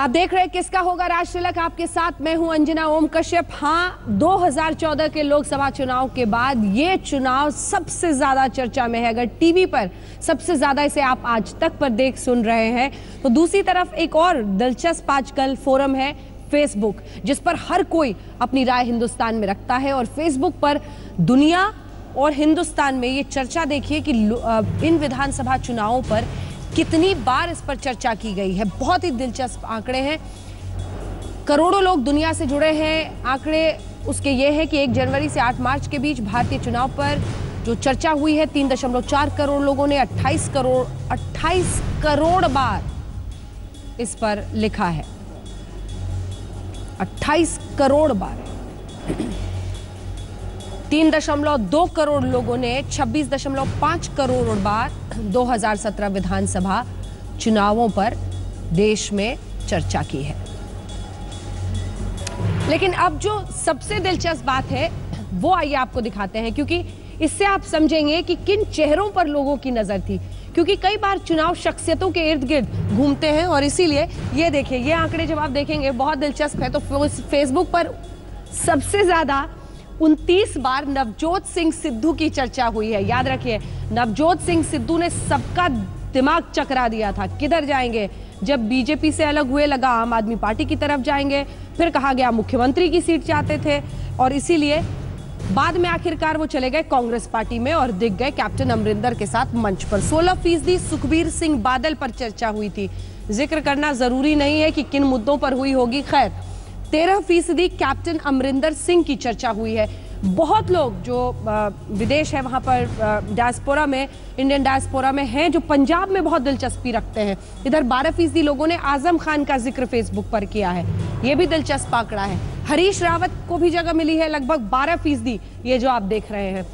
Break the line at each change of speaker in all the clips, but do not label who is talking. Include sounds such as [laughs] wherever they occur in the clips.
आप देख रहे हैं किसका होगा राज आपके साथ मैं हूँ अंजना ओम कश्यप हाँ 2014 के लोकसभा चुनाव के बाद ये चुनाव सबसे ज़्यादा चर्चा में है। अगर टीवी पर सबसे ज़्यादा इसे आप आज तक पर देख सुन रहे हैं तो दूसरी तरफ़ एक और दिलचस्प आजकल फोरम है फेसबुक, जिस पर हर कोई अपनी राय हिंदुस्तान में रखता है। और फेसबुक पर दुनिया और हिंदुस्तान में ये चर्चा देखिए कि इन विधानसभा चुनावों पर कितनी बार इस पर चर्चा की गई है? बहुत ही दिलचस्प आंकड़े हैं। करोड़ों लोग दुनिया से जुड़े हैं। आंकड़े उसके ये है कि एक जनवरी से आठ मार्च के बीच भारतीय चुनाव पर जो चर्चा हुई है, तीन दशमलव चार करोड़ लोगों ने 28 करोड़ 28 करोड़ बार इस पर लिखा है। 28 करोड़ बार। तीन दशमलव दो करोड़ लोगों ने छब्बीस दशमलव पाँच करोड़ बार 2017 विधानसभा चुनावों पर देश में चर्चा की है। लेकिन अब जो सबसे दिलचस्प बात है, वो आइए आपको दिखाते हैं, क्योंकि इससे आप समझेंगे कि किन चेहरों पर लोगों की नज़र थी, क्योंकि कई बार चुनाव शख्सियतों के इर्द गिर्द घूमते हैं और इसीलिए ये देखिए, ये आंकड़े जब आप देखेंगे, बहुत दिलचस्प है तो फेसबुक पर सबसे ज़्यादा उनतीस बार नवजोत सिंह सिद्धू की चर्चा हुई है। याद रखिए, नवजोत सिंह सिद्धू ने सबका दिमाग चकरा दिया था। किधर जाएँगे? जब बीजेपी से अलग हुए, लगा आम आदमी पार्टी की तरफ़ जाएँगे। फिर कहा गया, मुख्यमंत्री की सीट चाहते थे। और इसीलिए बाद में आखिरकार वो चले गए कांग्रेस पार्टी में और दिख गए कैप्टन अमरिंदर के साथ मंच पर। 16 फ़ीसदी सुखबीर सिंह बादल पर चर्चा हुई थी। ज़िक्र करना ज़रूरी नहीं है कि किन मुद्दों पर हुई होगी खैर। तेरह फ़ीसदी कैप्टन अमरिंदर सिंह की चर्चा हुई है। बहुत लोग जो विदेश है वहाँ पर डायस्पोरा में इंडियन डायस्पोरा में हैं, जो पंजाब में बहुत दिलचस्पी रखते हैं। इधर बारह फ़ीसदी लोगों ने आज़म खान का ज़िक्र फेसबुक पर किया है। ये भी दिलचस्प आंकड़ा है। हरीश रावत को भी जगह मिली है लगभग बारह फ़ीसदी, ये जो आप देख रहे हैं।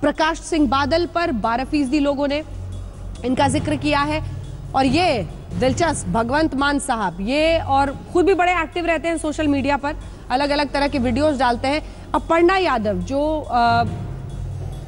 प्रकाश सिंह बादल पर बारह फ़ीसदी लोगों ने इनका ज़िक्र किया है। और ये दिलचस्प, भगवंत मान साहब, ये और खुद भी बड़े एक्टिव रहते हैं सोशल मीडिया पर अलग अलग तरह के वीडियोस डालते हैं। अपर्णा यादव, जो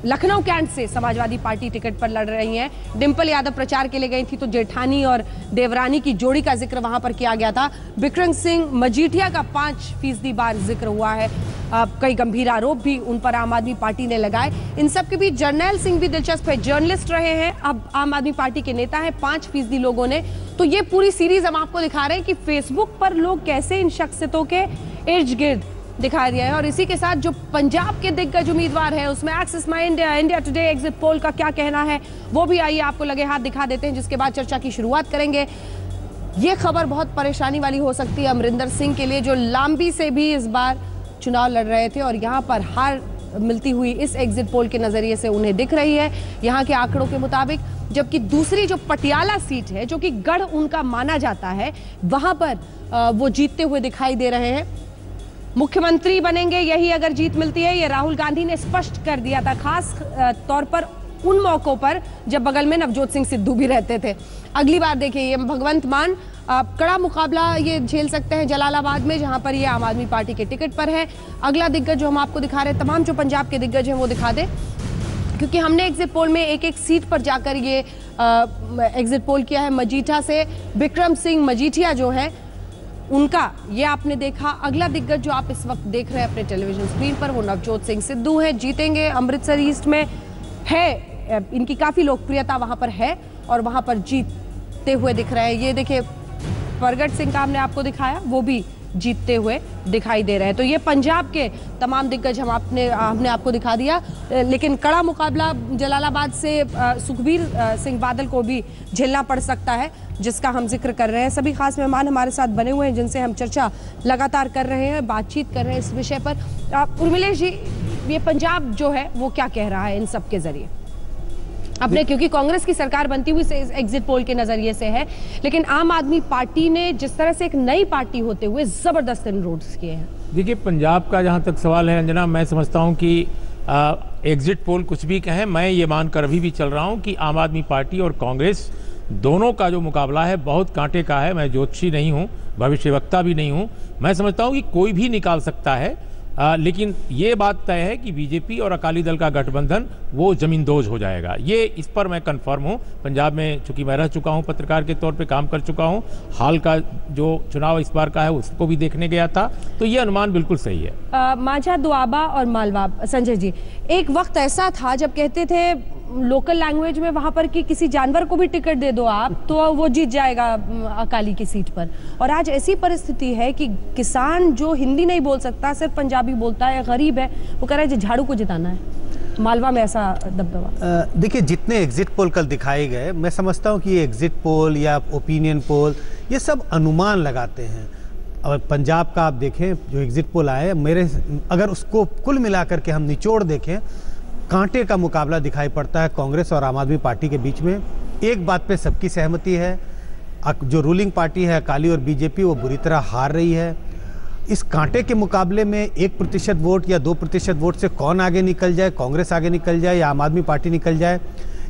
लखनऊ कैंट से समाजवादी पार्टी टिकट पर लड़ रही हैं डिम्पल यादव प्रचार के लिए गई थी तो जेठानी और देवरानी की जोड़ी का ज़िक्र वहाँ पर किया गया था। बिक्रम सिंह मजीठिया का पाँच फ़ीसदी बार ज़िक्र हुआ है। कई गंभीर आरोप भी उन पर आम आदमी पार्टी ने लगाए। इन सब के बीच जर्नैल सिंह भी दिलचस्प है, जर्नलिस्ट रहे हैं। अब आम आदमी पार्टी के नेता है, पाँच फ़ीसदी लोगों ने तो ये पूरी सीरीज़ हम आपको दिखा रहे हैं कि फेसबुक पर लोग कैसे इन शख्सियतों के इर्द गिर्द दिखा दिया है। और इसी के साथ जो पंजाब के दिग्गज उम्मीदवार है, उसमें Axis My India India Today exit poll का क्या कहना है, वो भी आइए आपको लगे हाथ दिखा देते हैं, जिसके बाद चर्चा की शुरुआत करेंगे। ये खबर बहुत परेशानी वाली हो सकती है अमरिंदर सिंह के लिए, जो लांबी से भी इस बार चुनाव लड़ रहे थे और यहाँ पर हार मिलती हुई इस एग्जिट पोल के नज़रिए से उन्हें दिख रही है। यहाँ के आंकड़ों के मुताबिक जबकि दूसरी जो पटियाला सीट है, जो कि गढ़ उनका माना जाता है, वहाँ पर वो जीतते हुए दिखाई दे रहे हैं। मुख्यमंत्री बनेंगे, यही अगर जीत मिलती है, ये राहुल गांधी ने स्पष्ट कर दिया था, खास तौर पर उन मौकों पर, जब बगल में नवजोत सिंह सिद्धू भी रहते थे। अगली बार देखिए, ये भगवंत मान कड़ा मुकाबला ये झेल सकते हैं जलालाबाद में, जहाँ पर ये आम आदमी पार्टी के टिकट पर है। अगला दिग्गज जो हम आपको दिखा रहे हैं, तमाम जो पंजाब के दिग्गज हैं, वो दिखा दे। क्योंकि हमने एग्जिट पोल में एक एक सीट पर जाकर ये एग्जिट पोल किया है मजीठा से। विक्रम सिंह मजीठिया जो है, उनका ये आपने देखा। अगला दिग्गज जो आप इस वक्त देख रहे हैं अपने टेलीविज़न स्क्रीन पर, वो नवजोत सिंह सिद्धू है, जीतेंगे अमृतसर ईस्ट में। है इनकी काफ़ी लोकप्रियता वहाँ पर है और वहाँ पर जीतते हुए दिख रहे हैं। ये देखिए, प्रगट सिंह का हमने आपको दिखाया, वो भी जीतते हुए दिखाई दे रहे हैं। तो ये पंजाब के तमाम दिग्गज हम आपने, हमने आपको दिखा दिया। लेकिन कड़ा मुकाबला जलालाबाद से सुखबीर सिंह बादल को भी झेलना पड़ सकता है, जिसका हम ज़िक्र कर रहे हैं। सभी खास मेहमान हमारे साथ बने हुए हैं, जिनसे हम चर्चा लगातार कर रहे हैं, बातचीत कर रहे हैं इस विषय पर। उर्मिलेश जी, ये पंजाब जो है, वो क्या कह रहा है इन सब के ज़रिए? अपने क्योंकि कांग्रेस की सरकार बनती हुई एग्जिट पोल के नज़रिए से है लेकिन आम आदमी पार्टी ने जिस तरह से एक नई पार्टी होते हुए ज़बरदस्त इनरोड्स किए हैं।
देखिए पंजाब का जहाँ तक सवाल है अंजना मैं समझता हूँ कि एग्जिट पोल कुछ भी कहें मैं ये मानकर अभी भी चल रहा हूँ कि आम आदमी पार्टी और कांग्रेस दोनों का जो मुकाबला है बहुत कांटे का है मैं ज्योतिषी नहीं हूँ भविष्यवक्ता भी नहीं हूँ। मैं समझता हूँ कि कोई भी निकाल सकता है आ, लेकिन ये बात तय है कि बीजेपी और अकाली दल का गठबंधन वो जमींदोज हो जाएगा। ये इस पर मैं कंफर्म हूँ। पंजाब में चूँकि मैं रह चुका हूँ पत्रकार के तौर पे काम कर चुका हूँ हाल का जो चुनाव इस बार का है उसको भी देखने गया था तो ये अनुमान बिल्कुल सही है।
आ, माझा दुआबा और मालवा संजय जी एक वक्त ऐसा था जब कहते थे लोकल लैंग्वेज में वहाँ पर कि किसी जानवर को भी टिकट दे दो आप तो वो जीत जाएगा अकाली की सीट पर। और आज ऐसी परिस्थिति है कि किसान जो हिंदी नहीं बोल सकता, सिर्फ़ पंजाबी बोलता है, गरीब है, वो कह रहा है झाड़ू को जिताना है। मालवा में ऐसा दबदबा।
देखिए, जितने एग्जिट पोल कल दिखाए गए, मैं समझता हूँ कि ये एग्जिट पोल या ओपिनियन पोल ये सब अनुमान लगाते हैं। और पंजाब का आप देखें, जो एग्जिट पोल आए, मेरे, अगर उसको कुल मिलाकर के हम निचोड़ देखें कांटे का मुकाबला दिखाई पड़ता है कांग्रेस और आम आदमी पार्टी के बीच में। एक बात पे सबकी सहमति है जो रूलिंग पार्टी है, अकाली और बीजेपी, वो बुरी तरह हार रही है। इस कांटे के मुकाबले में एक प्रतिशत वोट या दो प्रतिशत वोट से कौन आगे निकल जाए? कांग्रेस आगे निकल जाए या आम आदमी पार्टी निकल जाए?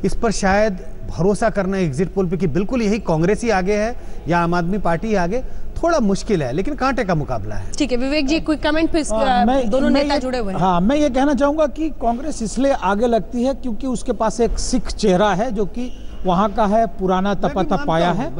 इस पर शायद भरोसा करना एग्जिट पोल पे कि बिल्कुल यही कांग्रेस ही आगे है या आम आदमी पार्टी ही आगे थोड़ा मुश्किल है लेकिन कांटे का मुकाबला है।
ठीक है विवेक जी क्विक कमेंट फिर इस-
हाँ,
दोनों
मैं
नेता जुड़े हुए हैं।
हाँ मैं ये कहना चाहूँगा कि कांग्रेस इसलिए आगे लगती है क्योंकि उसके पास एक सिख चेहरा है जो कि वहाँ का है पुराना तपा तपाया
है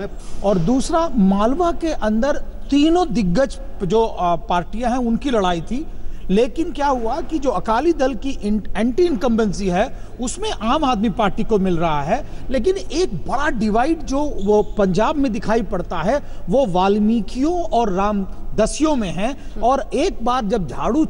और दूसरा मालवा के अंदर तीनों दिग्गज जो पार्टियाँ हैं उनकी लड़ाई थी। लेकिन क्या हुआ कि जो अकाली दल की एंटी इनकम्बेंसी है उसमें आम आदमी पार्टी को मिल रहा है लेकिन एक बड़ा डिवाइड जो वो पंजाब में दिखाई पड़ता है वो वाल्मीकियों और राम दसियों में है और एक बार जब झाड़ू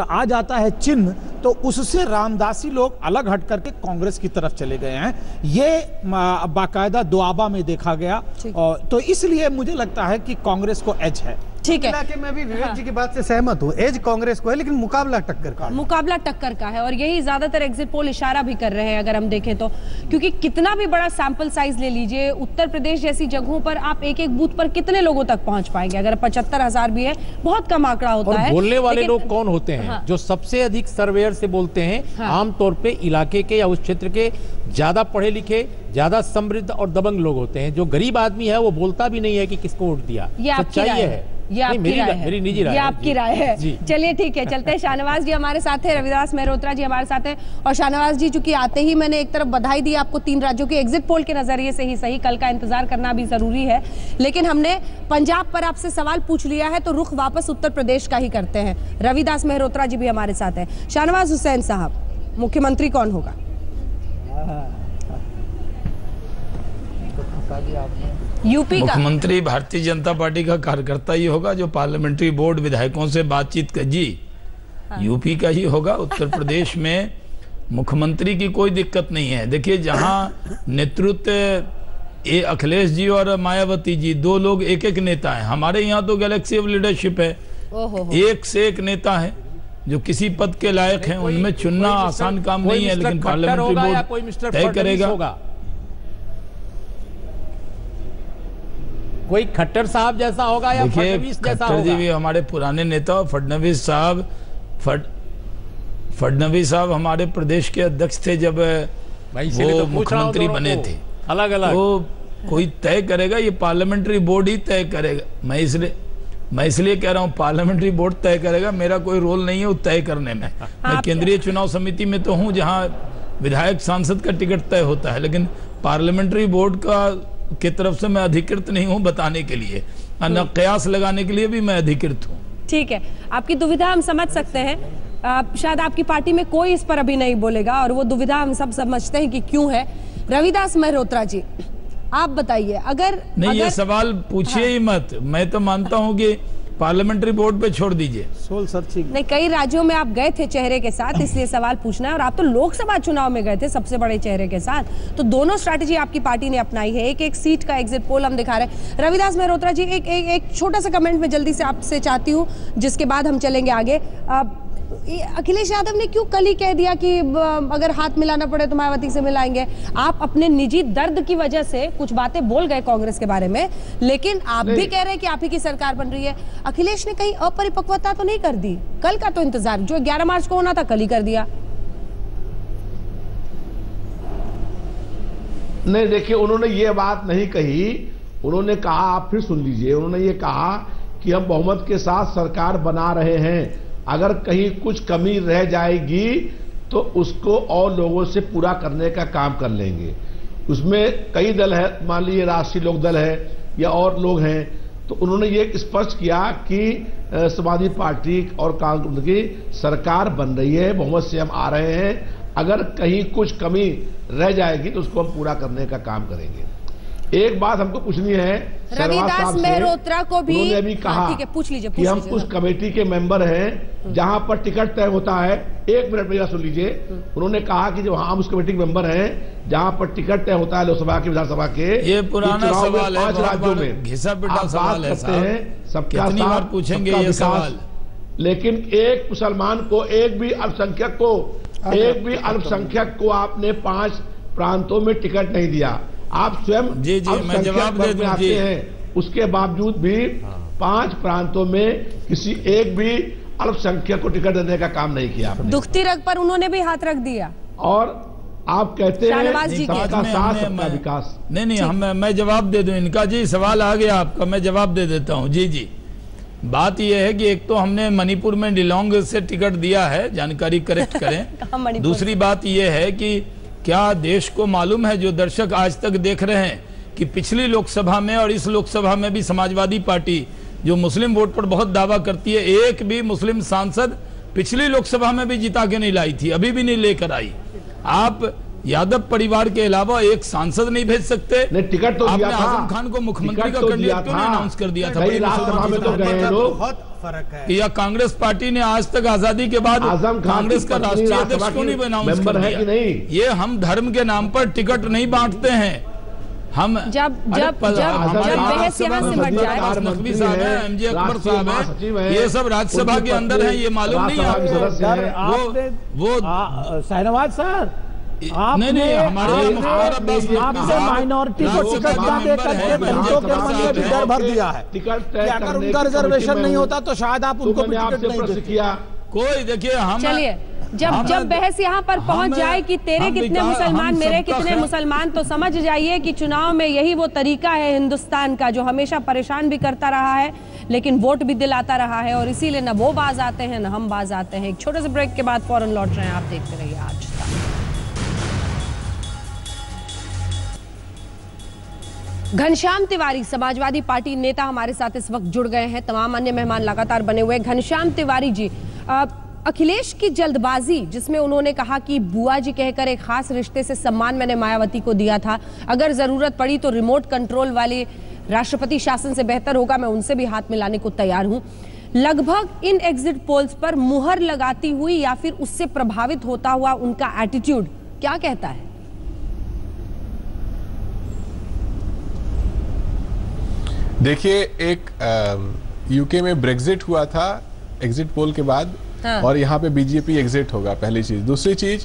आ जाता है चिन्ह तो उससे रामदासी लोग अलग हट करके कांग्रेस की तरफ़ चले गए हैं। ये बाकायदा दुआबा में देखा गया और तो इसलिए मुझे लगता है कि कांग्रेस को एज है।
ठीक है।
इलाके में भी विवेक हाँ। जी की बात से सहमत हूँ। एज कांग्रेस को है लेकिन मुकाबला टक्कर का है।
मुकाबला टक्कर का है और यही ज़्यादातर एग्जिट पोल इशारा भी कर रहे हैं अगर हम देखें तो। क्योंकि कितना भी बड़ा सैंपल साइज़ ले लीजिए उत्तर प्रदेश जैसी जगहों पर आप एक एक बूथ पर कितने लोगों तक पहुँच पाएँगे? अगर पचहत्तर हज़ार भी है बहुत कम आंकड़ा होता
और
है।
बोलने वाले लोग कौन होते हैं?
हाँ।
जो सबसे अधिक सर्वेयर से बोलते हैं
हाँ।
आमतौर पर इलाके के या उस क्षेत्र के ज़्यादा पढ़े लिखे ज़्यादा समृद्ध और दबंग लोग होते हैं। जो गरीब आदमी है वो बोलता भी नहीं है कि किसको वोट दिया।
ये
सच्चाई
है। ये आपकी राय है।
मेरी निजी राय
ये आपकी राय है। चलिए ठीक है चलते हैं। शाहनवाज जी हमारे साथ हैं रविदास मेहरोत्रा जी हमारे साथ हैं। और शाहनवाज जी चूँकि आते ही मैंने एक तरफ़ बधाई दी आपको तीन राज्यों के एग्जिट पोल के नज़रिए से ही सही कल का इंतज़ार करना भी ज़रूरी है। लेकिन हमने पंजाब पर आपसे सवाल पूछ लिया है तो रुख वापस उत्तर प्रदेश का ही करते हैं। रविदास मेहरोत्रा जी भी हमारे साथ हैं। शाहनवाज हुसैन साहब मुख्यमंत्री कौन होगा? यूपी का?
मुख्यमंत्री भारतीय जनता पार्टी का कार्यकर्ता ही होगा जो पार्लियामेंट्री बोर्ड विधायकों से बातचीत कर जी हाँ। यूपी का ही होगा उत्तर प्रदेश में मुख्यमंत्री की कोई दिक्कत नहीं है। देखिए जहाँ नेतृत्व ये अखिलेश जी और मायावती जी दो लोग एक एक नेता हैं। हमारे यहाँ तो गैलेक्सी ऑफ़ लीडरशिप है।
ओहो
एक से एक नेता है जो किसी पद के लायक हैं उनमें चुनना आसान काम नहीं है लेकिन पार्लियामेंट्री
होगा या कोई
बोर्ड तय करेगा।
कोई खट्टर साहब जैसा होगा या
देखिए
फडणवीस जैसा
खट्टर जी भी हमारे पुराने नेता और फडणवीस साहब फड फडणवीस साहब हमारे प्रदेश के अध्यक्ष थे जब
भाई
वो
तो हूँ
मुख्यमंत्री बने थे।
अलग अलग
तो कोई तय करेगा ये पार्लियामेंट्री बोर्ड ही तय करेगा। मैं इसलिए मैं इसलिए कह रहा हूँ पार्लियामेंट्री बोर्ड तय करेगा मेरा कोई रोल नहीं है वो तय करने में। मैं केंद्रीय चुनाव समिति में तो हूँ जहाँ विधायक सांसद का टिकट तय होता है लेकिन पार्लियामेंट्री बोर्ड का की तरफ़ से मैं अधिकृत नहीं हूँ बताने के लिए। न कयास लगाने के लिए भी मैं अधिकृत हूँ।
ठीक है। आपकी दुविधा हम समझ सकते हैं। आप शायद आपकी पार्टी में कोई इस पर अभी नहीं बोलेगा और वो दुविधा हम सब समझते हैं कि क्यों है। रविदास मेहरोत्रा जी आप बताइए अगर
नहीं
अगर, ये
सवाल पूछिए हाँ। ही। मत। मैं तो मानता हूँ कि पार्लियामेंट्री बोर्ड पे छोड़ दीजिए।
सोल सर्चिंग
नहीं कई राज्यों में आप गए थे चेहरे के साथ इसलिए सवाल पूछना है और आप तो लोकसभा चुनाव में गए थे सबसे बड़े चेहरे के साथ। तो दोनों स्ट्रैटेजी आपकी पार्टी ने अपनाई है। एक एक सीट का एग्जिट पोल हम दिखा रहे हैं। रविदास मेहरोत्रा जी एक एक, एक छोटा सा कमेंट में जल्दी से आपसे चाहती हूँ जिसके बाद हम चलेंगे आगे। ये अखिलेश यादव ने क्यों कल ही कह दिया कि अगर हाथ मिलाना पड़े तो मायावती से मिलाएँगे? आप अपने निजी दर्द की वजह से कुछ बातें बोल गए कांग्रेस के बारे में लेकिन आप भी कह रहे हैं कि आप ही की सरकार बन रही है। अखिलेश ने कहीं अपरिपक्वता तो नहीं कर दी? कल का तो इंतज़ार जो 11 मार्च को होना था कल ही कर दिया।
नहीं देखिए उन्होंने ये बात नहीं कही। उन्होंने कहा आप फिर सुन लीजिए उन्होंने ये कहा कि हम बहुमत के साथ सरकार बना रहे हैं। अगर कहीं कुछ कमी रह जाएगी तो उसको और लोगों से पूरा करने का काम कर लेंगे। उसमें कई दल है, मान लीजिए राष्ट्रीय लोक दल है, या और लोग हैं तो उन्होंने ये स्पष्ट किया कि समाजवादी पार्टी और कांग्रेस की सरकार बन रही है, बहुमत से हम आ रहे हैं। अगर कहीं कुछ कमी रह जाएगी तो उसको हम पूरा करने का काम करेंगे। एक बात हमको पूछनी है
रविदास मेहरोत्रा को भी-
उन्होंने अभी कहा
ठीक है, पूछ लीजिए,
कि हम उस
हाँ।
कमेटी के मेंबर हैं जहाँ पर टिकट तय होता है। एक मिनट मेरा सुन लीजिए। उन्होंने कहा कि जो हम उस कमेटी के मेंबर हैं जहाँ पर टिकट तय होता है लोकसभा के विधानसभा के
ये पुराना सवाल है,
पाँच राज्यों में।
घिसा पिटा सवाल है
करते हैं सबका
बार पूछेंगे ये सवाल?
लेकिन एक मुसलमान को एक भी अल्पसंख्यक को एक भी अल्पसंख्यक को आपने पाँच प्रांतों में टिकट नहीं दिया। आप स्वयं
जी, जी, मैं जवाब दे दूँ, जी।
हैं। उसके बावजूद भी पाँच प्रांतों में किसी एक भी अल्पसंख्यक को टिकट देने का काम नहीं किया आपने।
दुखती रग पर उन्होंने भी हाथ रख दिया।
और आप कहते हैं सबका साथ सबका विकास।
नहीं नहीं हम मैं जवाब दे दूँ इनका। जी सवाल आ गया आपका मैं जवाब दे देता हूँ। जी जी। बात यह है कि एक तो हमने मणिपुर में डिलोंग से टिकट दिया है जानकारी करेक्ट करें। [laughs] दूसरी बात यह है कि क्या देश को मालूम है जो दर्शक आज तक देख रहे हैं कि पिछली लोकसभा में और इस लोकसभा में भी समाजवादी पार्टी जो मुस्लिम वोट पर बहुत दावा करती है एक भी मुस्लिम सांसद पिछली लोकसभा में भी जिता के नहीं लाई थी अभी भी नहीं लेकर आई। आप यादव परिवार के अलावा एक सांसद नहीं भेज सकते।
टिकट तो
आपने आज़म खान को मुख्यमंत्री का
तो
कैंडिडेट क्यों अनाउंस कर दिया था?
तो लोग
बहुत फ़र्क है
या कांग्रेस पार्टी ने आज तक आज़ादी के बाद कांग्रेस
का
राष्ट्रीय अध्यक्ष क्यों नहीं अनाउंस कर दिया
नहीं?
ये हम धर्म के नाम पर टिकट नहीं बांटते हैं हम
जब- जब- जब-
हमारे
जब बहस
यहाँ से
में नकवी
जाए-
साहब नकवी साहब है एमजे अकबर साहब है ये सब राज्यसभा के अंदर है ये मालूम नहीं आपको
हैं।
वो-
शहनवाज सर
नहीं नहीं हमारे
आपने माइनॉरिटी को टिकट ना दलितों के मन में भी डर भर दिया है। कि अगर उनका रिजर्वेशन नहीं होता तो शायद आप
तो
उनको भी टिकट नहीं देते।
कोई देखिए हम
चलिए जब जब बहस यहाँ पर पहुँच जाए कि तेरे कितने मुसलमान मेरे कितने मुसलमान तो समझ जाइए कि चुनाव में यही वो तरीका है हिंदुस्तान का जो हमेशा परेशान भी करता रहा है लेकिन वोट भी दिलाता रहा है और इसीलिए न वो बाज आते हैं न हम बाज आते हैं। एक छोटे से ब्रेक के बाद फ़ौरन लौट रहे हैं आप देखते रहिए आज। घनश्याम तिवारी, समाजवादी पार्टी नेता हमारे साथ इस वक्त जुड़ गए हैं। तमाम अन्य मेहमान लगातार बने हुए घनश्याम तिवारी जी अखिलेश की जल्दबाजी, जिसमें उन्होंने कहा कि बुआ जी कहकर एक खास रिश्ते से सम्मान मैंने मायावती को दिया था। अगर ज़रूरत पड़ी तो रिमोट कंट्रोल वाले राष्ट्रपति शासन से बेहतर होगा, मैं उनसे भी हाथ मिलाने को तैयार हूँ। लगभग इन एग्जिट पोल्स पर मुहर लगाती हुई या फिर उससे प्रभावित होता हुआ उनका एटीट्यूड क्या कहता है?
देखिए एक यूके में ब्रेग्जिट हुआ था एग्जिट पोल के बाद
हाँ।
और यहाँ पे बीजेपी एग्जिट होगा पहली चीज़ दूसरी चीज़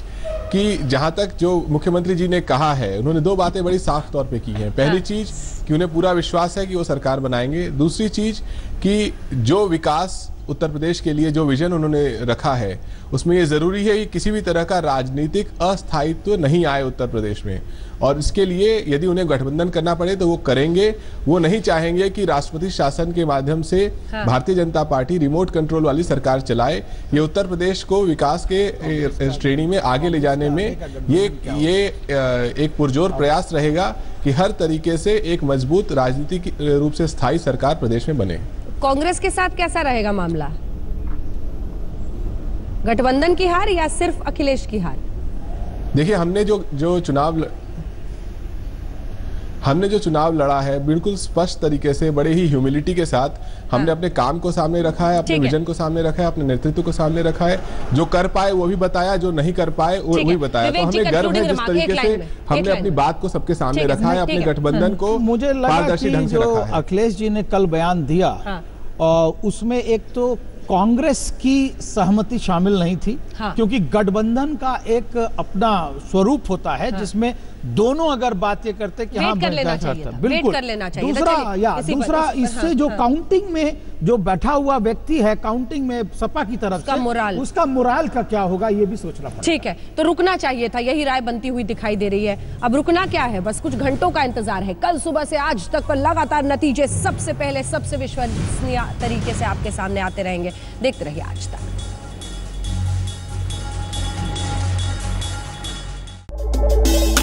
कि जहाँ तक जो मुख्यमंत्री जी ने कहा है उन्होंने दो बातें बड़ी साफ़ तौर पे की हैं पहली
हाँ।
चीज़ कि उन्हें पूरा विश्वास है कि वो सरकार बनाएँगे दूसरी चीज़ कि जो विकास उत्तर प्रदेश के लिए जो विजन उन्होंने रखा है उसमें ये ज़रूरी है कि किसी भी तरह का राजनीतिक अस्थायित्व नहीं आए उत्तर प्रदेश में। और इसके लिए यदि उन्हें गठबंधन करना पड़े तो वो करेंगे। वो नहीं चाहेंगे कि राष्ट्रपति शासन के माध्यम से
हाँ।
Bharatiya Janata party remote control वाली सरकार चलाए। ये उत्तर प्रदेश को विकास के श्रेणी में आगे ले जाने में ये ये एक पुरजोर प्रयास रहेगा कि हर तरीके से एक मज़बूत राजनीतिक रूप से स्थायी सरकार प्रदेश में बने।
कांग्रेस के साथ कैसा रहेगा मामला? गठबंधन की हार या सिर्फ़ अखिलेश की हार?
देखिए हमने जो जो चुनाव ल- हमने जो चुनाव लड़ा है बिल्कुल स्पष्ट तरीके से बड़े ही ह्यूमिलिटी के साथ हमने
हाँ।
अपने काम को सामने रखा है अपने विजन को सामने रखा है अपने नेतृत्व को सामने रखा है। जो कर पाए वो भी बताया जो नहीं कर पाए वो
भी
बताया। तो हमें गर्व है जिस तरीके से
लाइन में, एक
हमने अपनी बात को सबके सामने रखा है अपने गठबंधन को
मुझे
पारदर्शी ढंग से रखा है।
अखिलेश जी ने कल बयान दिया
हाँ।
और उसमें एक तो कांग्रेस की सहमति शामिल नहीं थी
हाँ।
क्योंकि गठबंधन का एक अपना स्वरूप होता है हाँ। जिसमें दोनों अगर बातें करते कि हाँ
कर लेना चाहिए
था,
था। बिल्कुल। कर लेना चाहिए
दूसरा या दूसरा इससे
हाँ,
जो
हाँ,
काउंटिंग में जो बैठा हुआ व्यक्ति है काउंटिंग में सपा की तरफ़
उसका मुराल।
उसका मुराल का क्या होगा ये भी सोचना पड़ेगा।
ठीक है तो रुकना चाहिए था यही राय बनती हुई दिखाई दे रही है। अब रुकना क्या है? बस कुछ घंटों का इंतज़ार है। कल सुबह से आज तक पर लगातार नतीजे सबसे पहले सबसे विश्वसनीय तरीके से आपके सामने आते रहेंगे। देखते रहिए आज तक। Thank you